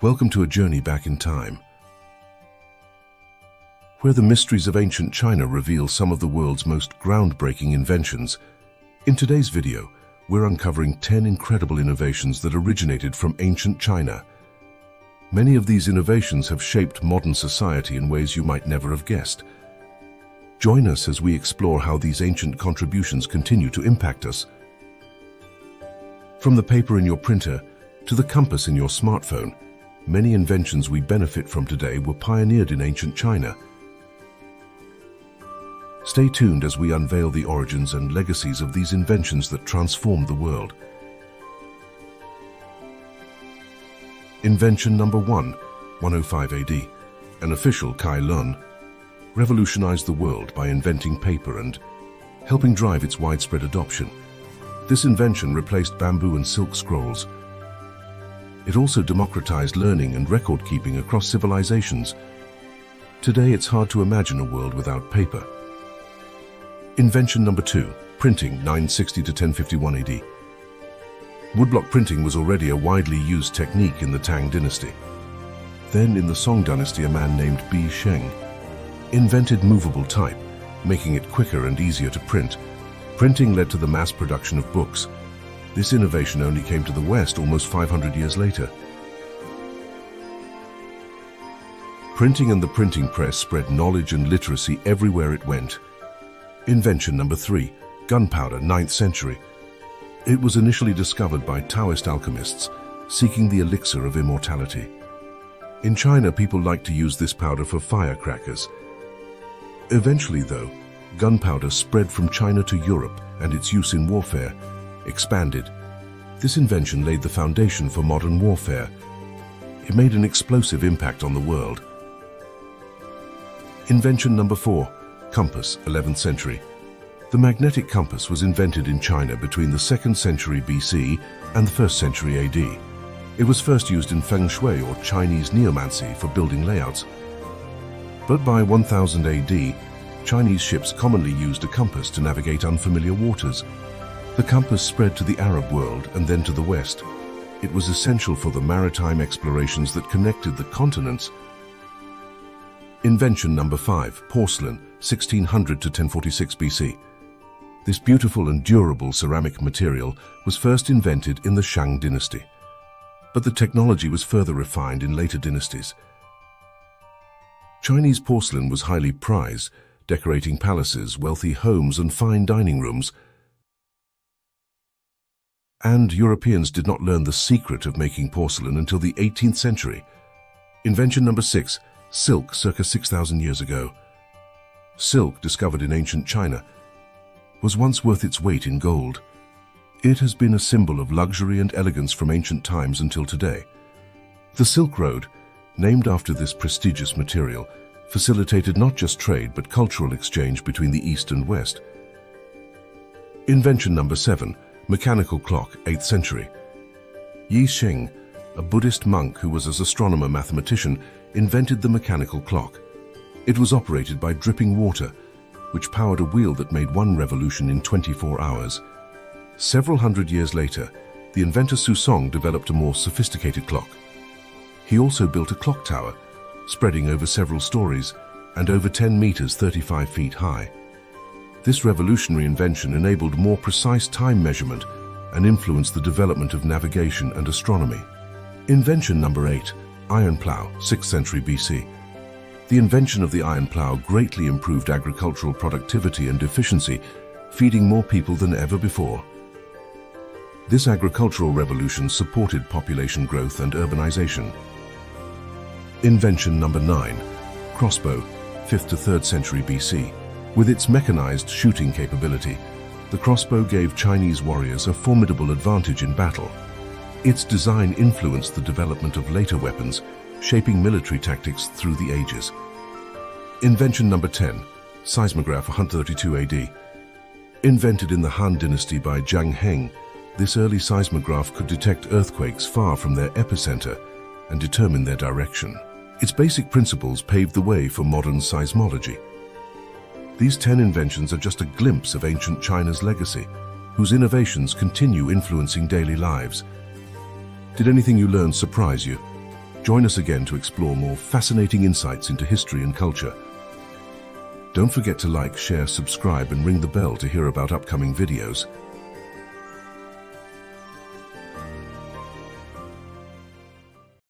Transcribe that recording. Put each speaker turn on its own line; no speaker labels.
Welcome to a journey back in time, where the mysteries of ancient China reveal some of the world's most groundbreaking inventions. In today's video, we're uncovering 10 incredible innovations that originated from ancient China. Many of these innovations have shaped modern society in ways you might never have guessed. Join us as we explore how these ancient contributions continue to impact us. From the paper in your printer to the compass in your smartphone, many inventions we benefit from today were pioneered in ancient China. Stay tuned as we unveil the origins and legacies of these inventions that transformed the world. Invention number 1, 105 AD. An official Cai Lun revolutionized the world by inventing paper and helping drive its widespread adoption. This invention replaced bamboo and silk scrolls, it also democratized learning and record-keeping across civilizations. Today, it's hard to imagine a world without paper. Invention number two, printing, 960 to 1051 AD. Woodblock printing was already a widely used technique in the Tang dynasty. Then, in the Song dynasty, a man named Bi Sheng invented movable type, making it quicker and easier to print. Printing led to the mass production of books, this innovation only came to the West almost 500 years later. Printing and the printing press spread knowledge and literacy everywhere it went. Invention number three, gunpowder, 9th century. It was initially discovered by Taoist alchemists, seeking the elixir of immortality. In China, people liked to use this powder for firecrackers. Eventually, though, gunpowder spread from China to Europe and its use in warfare expanded. This invention laid the foundation for modern warfare. It made an explosive impact on the world. Invention number four, compass, 11th century. The magnetic compass was invented in China between the 2nd century BC and the 1st century AD. It was first used in feng shui or Chinese geomancy for building layouts. But by 1000 AD, Chinese ships commonly used a compass to navigate unfamiliar waters, the compass spread to the Arab world and then to the West. It was essential for the maritime explorations that connected the continents. Invention number 5, porcelain, 1600 to 1046 BC. This beautiful and durable ceramic material was first invented in the Shang dynasty. But the technology was further refined in later dynasties. Chinese porcelain was highly prized, decorating palaces, wealthy homes and fine dining rooms, and Europeans did not learn the secret of making porcelain until the 18th century. Invention number six, silk circa 6,000 years ago. Silk, discovered in ancient China, was once worth its weight in gold. It has been a symbol of luxury and elegance from ancient times until today. The Silk Road, named after this prestigious material, facilitated not just trade but cultural exchange between the East and West. Invention number seven, Mechanical clock, 8th century. Yi Xing, a Buddhist monk who was an astronomer mathematician, invented the mechanical clock. It was operated by dripping water, which powered a wheel that made one revolution in 24 hours. Several hundred years later, the inventor Su Song developed a more sophisticated clock. He also built a clock tower, spreading over several stories and over 10 meters 35 feet high. This revolutionary invention enabled more precise time measurement and influenced the development of navigation and astronomy. Invention number 8, iron plough, 6th century BC. The invention of the iron plough greatly improved agricultural productivity and efficiency, feeding more people than ever before. This agricultural revolution supported population growth and urbanization. Invention number 9, crossbow, 5th to 3rd century BC. With its mechanized shooting capability, the crossbow gave Chinese warriors a formidable advantage in battle. Its design influenced the development of later weapons, shaping military tactics through the ages. Invention number 10, seismograph 132 AD. Invented in the Han dynasty by Zhang Heng, this early seismograph could detect earthquakes far from their epicenter and determine their direction. Its basic principles paved the way for modern seismology. These 10 inventions are just a glimpse of ancient China's legacy, whose innovations continue influencing daily lives. Did anything you learned surprise you? Join us again to explore more fascinating insights into history and culture. Don't forget to like, share, subscribe and ring the bell to hear about upcoming videos.